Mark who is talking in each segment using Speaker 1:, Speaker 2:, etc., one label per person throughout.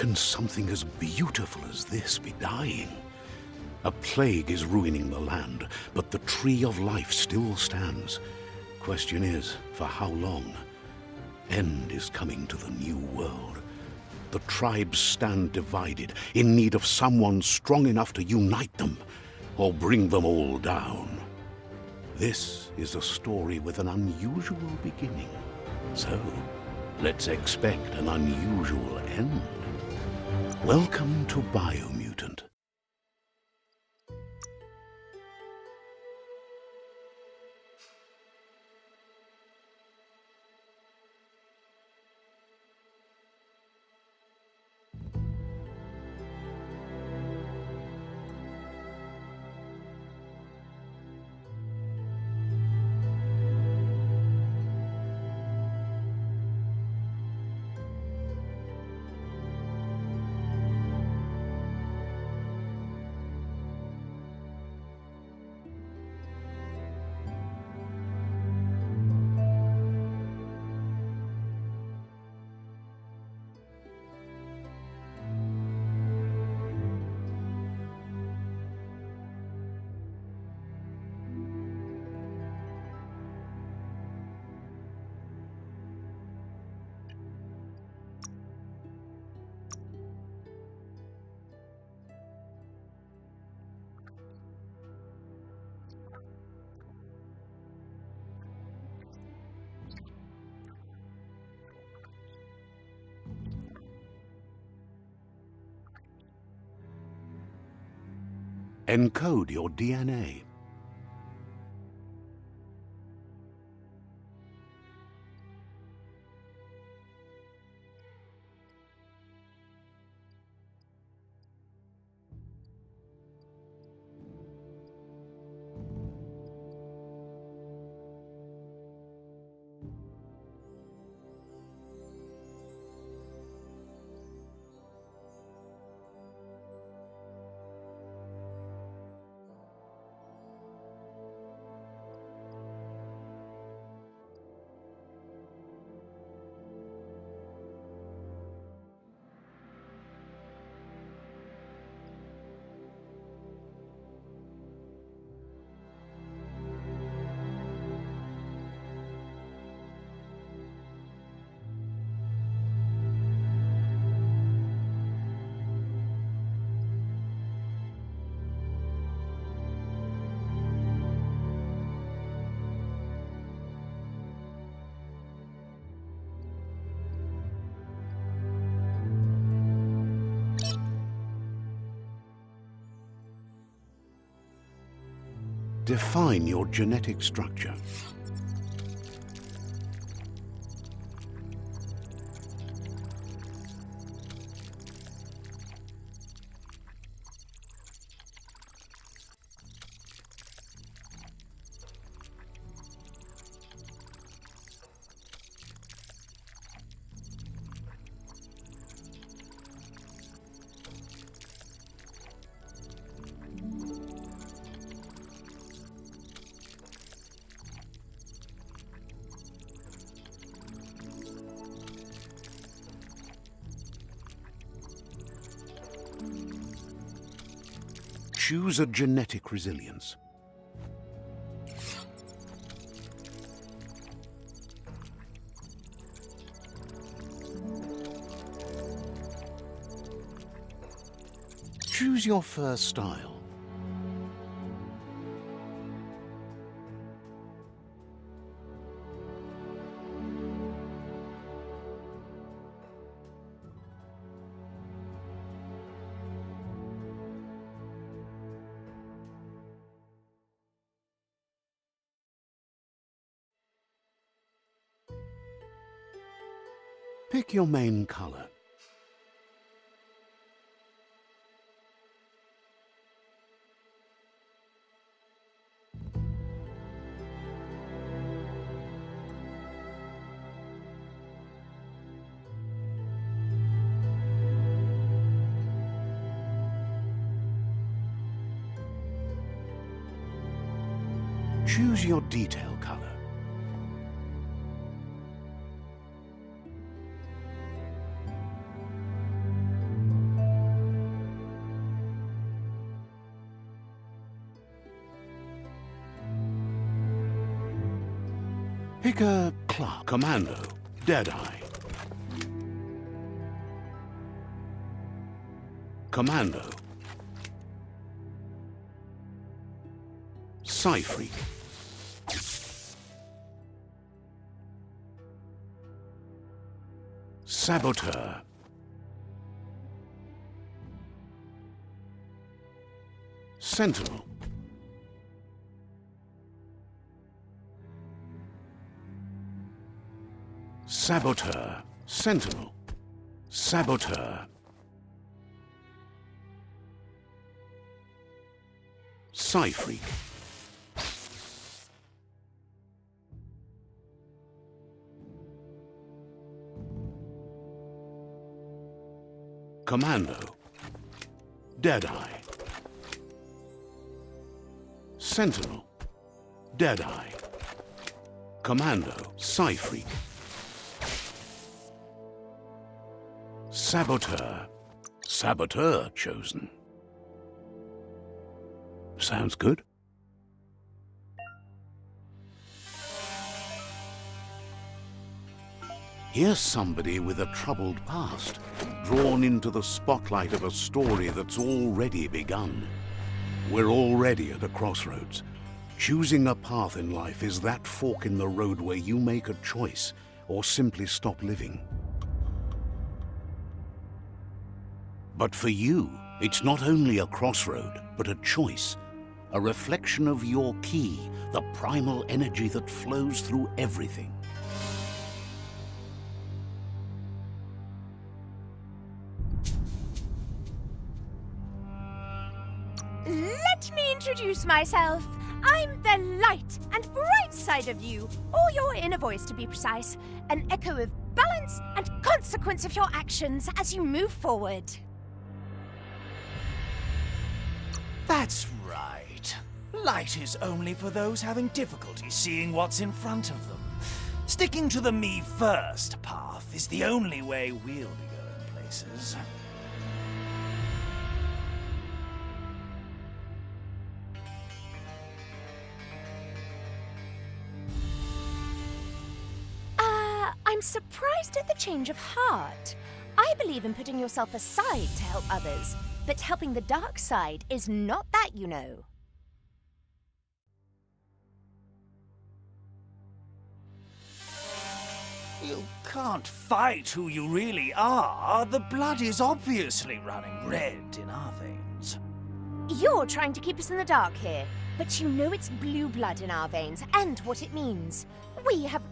Speaker 1: Can something as beautiful as this be dying? A plague is ruining the land, but the tree of life still stands. Question is, for how long? End is coming to the new world. The tribes stand divided, in need of someone strong enough to unite them, or bring them all down. This is a story with an unusual beginning. So, let's expect an unusual end. Welcome to Biomutant. Encode your DNA. Define your genetic structure. Choose a genetic resilience. Choose your first style. Pick your main color. Pick Clark, Commando, Deadeye. Commando. Psi-Freak. Saboteur. Sentinel. Saboteur. Sentinel. Saboteur. Psi-Freak. Commando. Deadeye. Sentinel. Deadeye. Commando. Psi-Freak. Saboteur. Saboteur chosen. Sounds good. Here's somebody with a troubled past, drawn into the spotlight of a story that's already begun. We're already at a crossroads. Choosing a path in life is that fork in the road where you make a choice or simply stop living. But for you, it's not only a crossroad, but a choice. A reflection of your key, the primal energy that flows through everything.
Speaker 2: Let me introduce myself. I'm the light and bright side of you, or your inner voice to be precise, an echo of balance and consequence of your actions as you move forward.
Speaker 3: That's right. Light is only for those having difficulty seeing what's in front of them. Sticking to the me first path is the only way we'll be going places.
Speaker 2: Uh, I'm surprised at the change of heart. I believe in putting yourself aside to help others, but helping the dark side is not that, you know.
Speaker 3: You can't fight who you really are. The blood is obviously running red in our veins.
Speaker 2: You're trying to keep us in the dark here, but you know it's blue blood in our veins and what it means. We have.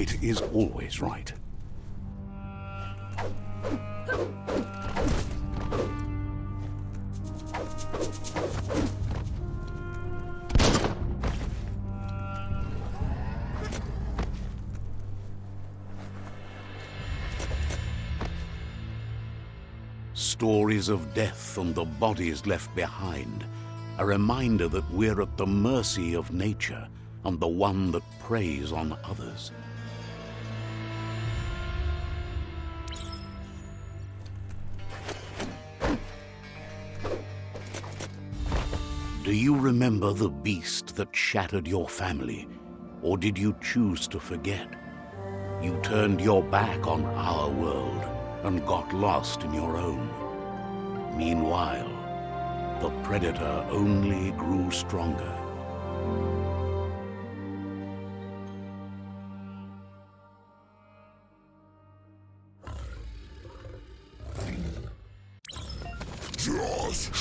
Speaker 1: Is always right. Stories of death and the bodies left behind. A reminder that we're at the mercy of nature and the one that preys on others. Do you remember the beast that shattered your family? Or did you choose to forget? You turned your back on our world and got lost in your own. Meanwhile, the predator only grew stronger. Just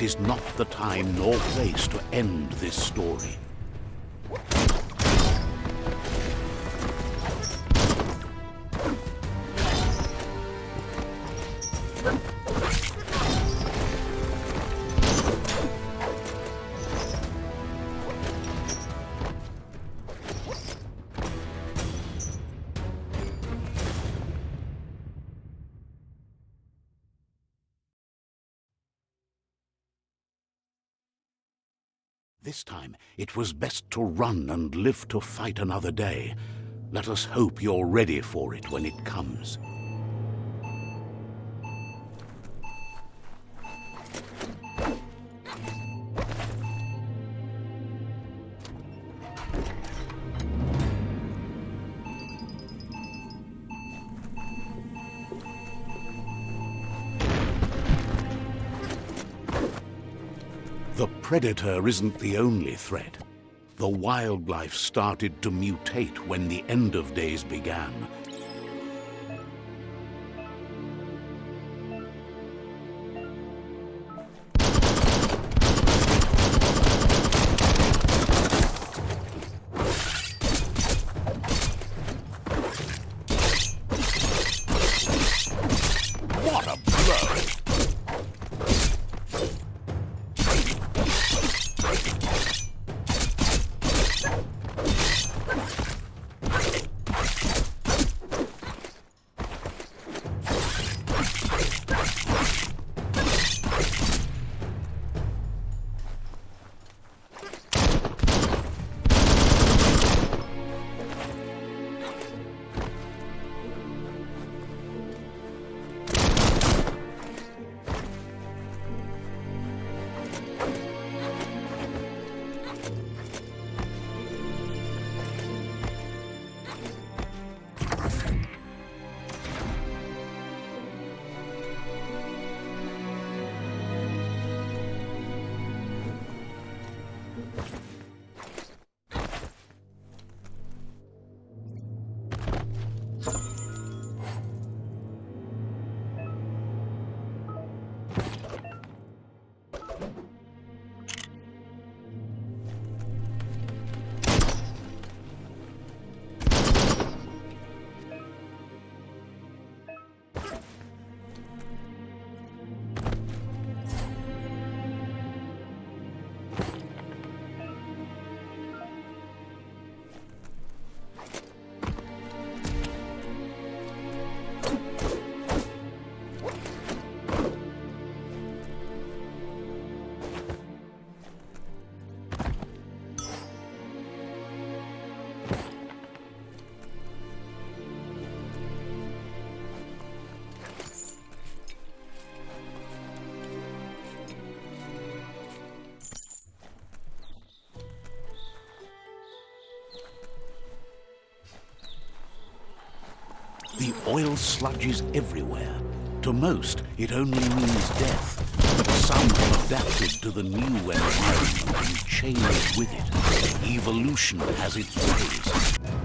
Speaker 1: This is not the time nor place to end this story. It was best to run and live to fight another day. Let us hope you're ready for it when it comes. Predator isn't the only threat. The wildlife started to mutate when the end of days began. The oil sludges everywhere. To most, it only means death. But some have adapted to the new environment and changed with it. Evolution has its ways.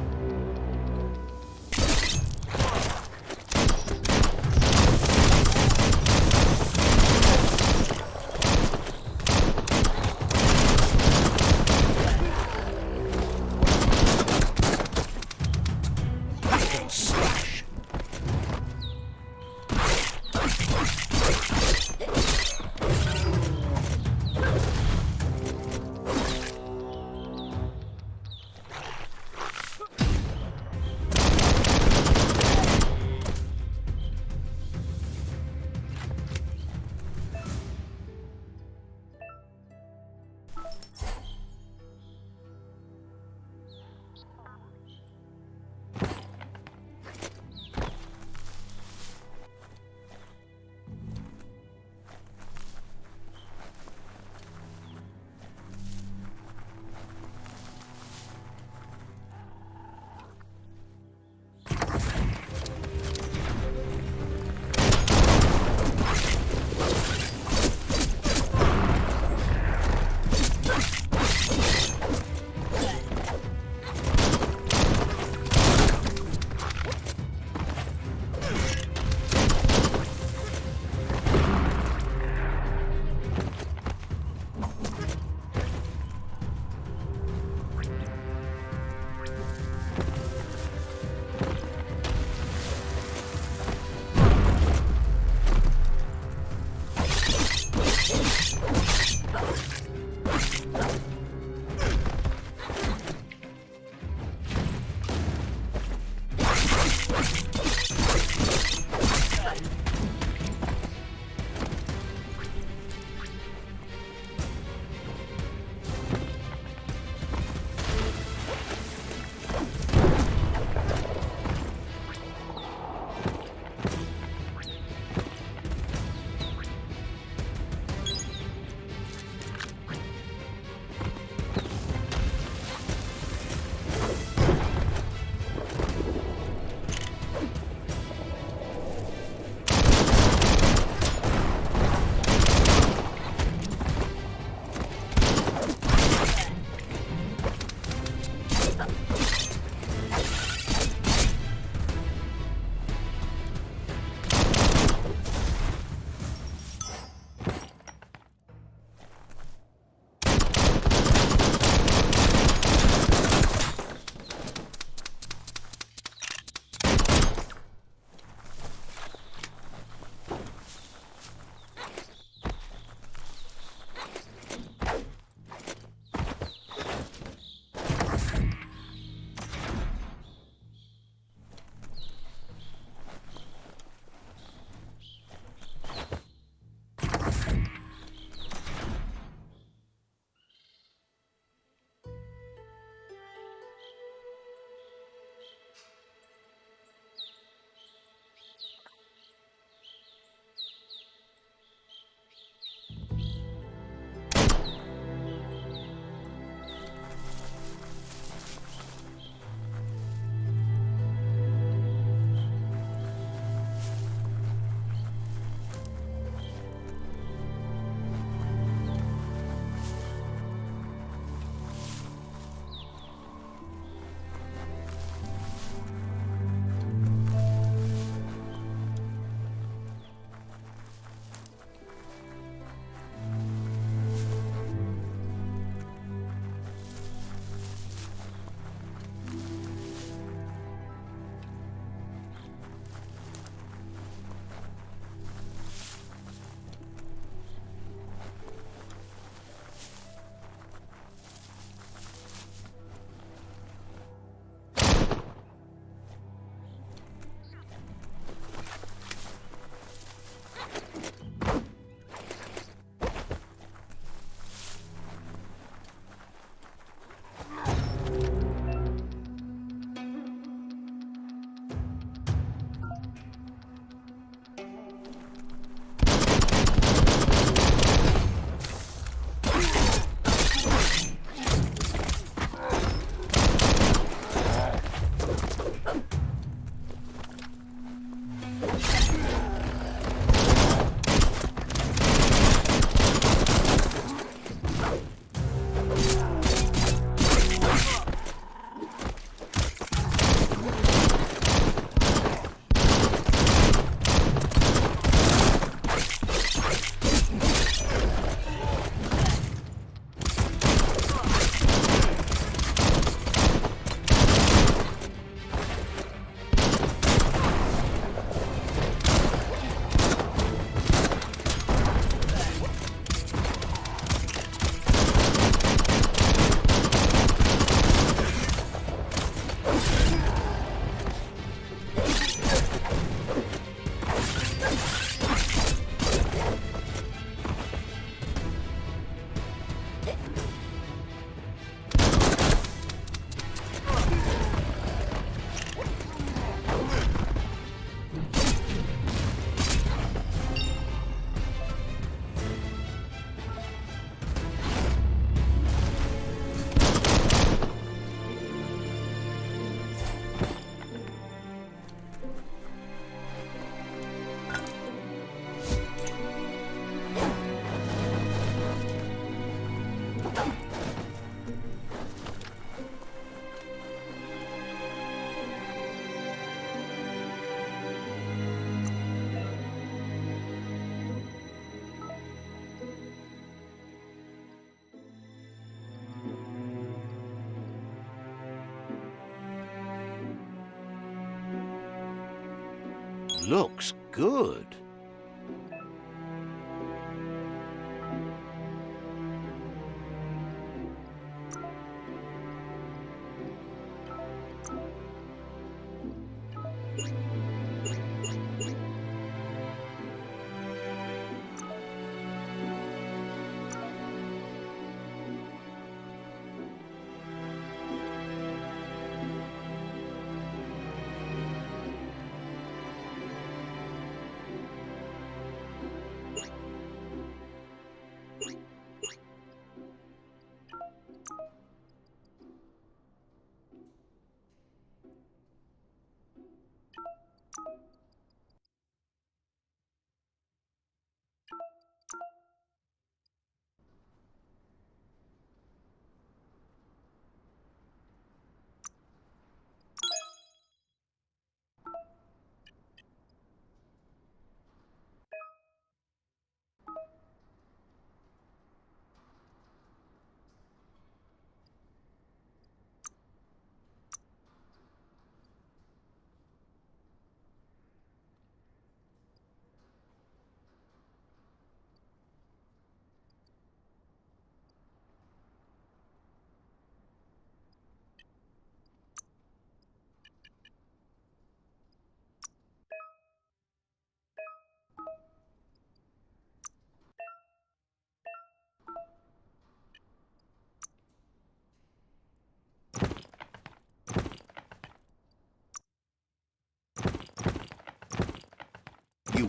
Speaker 1: Looks good.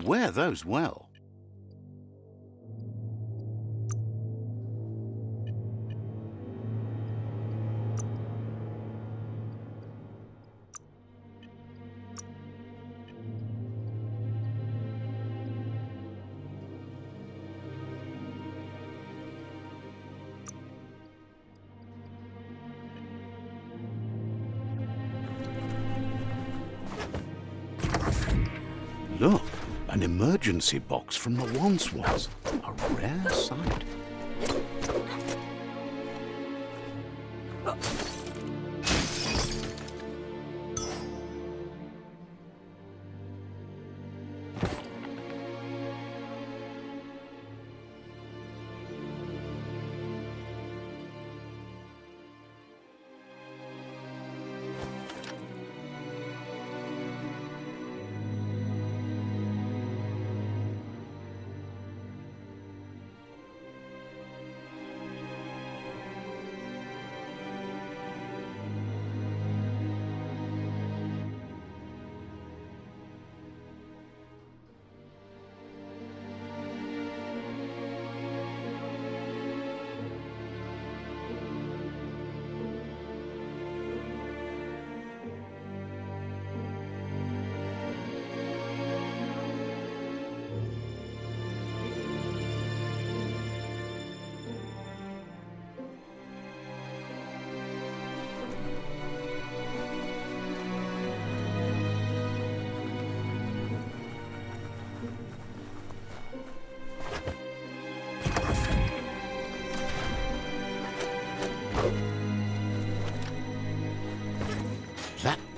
Speaker 1: Wear those well. Emergency box from the once was. A rare sight.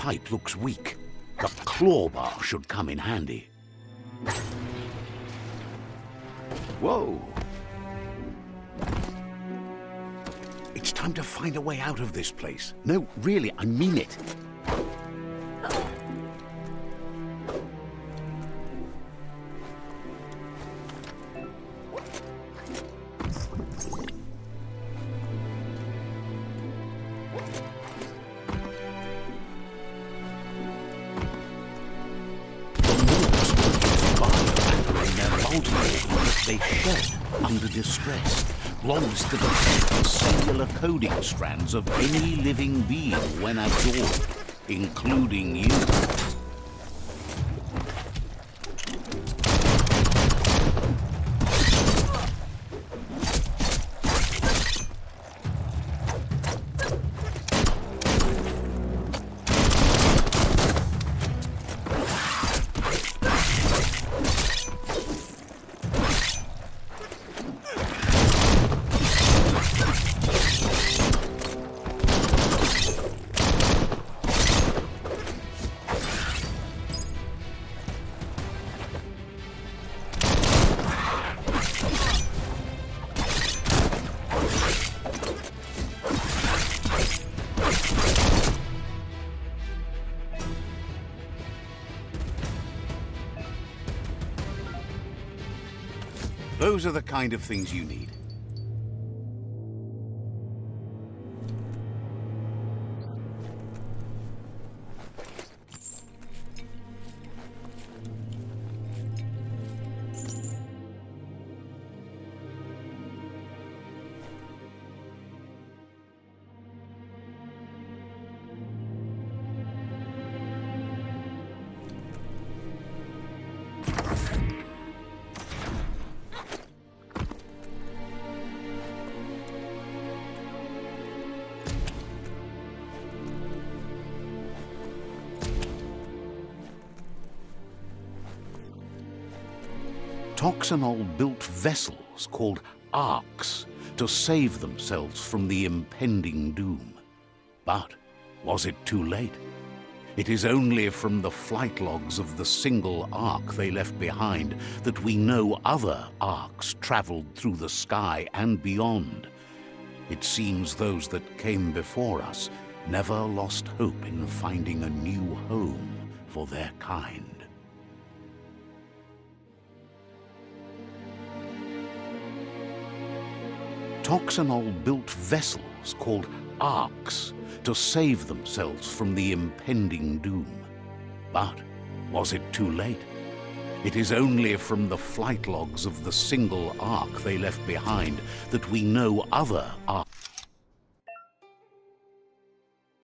Speaker 1: Looks weak. The claw bar should come in handy. Whoa! It's time to find a way out of this place. No, really, I mean it. They shed under distress, that affect the cellular coding strands of any living being when absorbed, including you. Those are the kind of things you need. Toxanol built vessels called arks to save themselves from the impending doom. But was it too late? It is only from the flight logs of the single ark they left behind that we know other arks traveled through the sky and beyond. It seems those that came before us never lost hope in finding a new home for their kind. Toxanol built vessels called arks to save themselves from the impending doom. But was it too late? It is only from the flight logs of the single ark they left behind that we know other arks.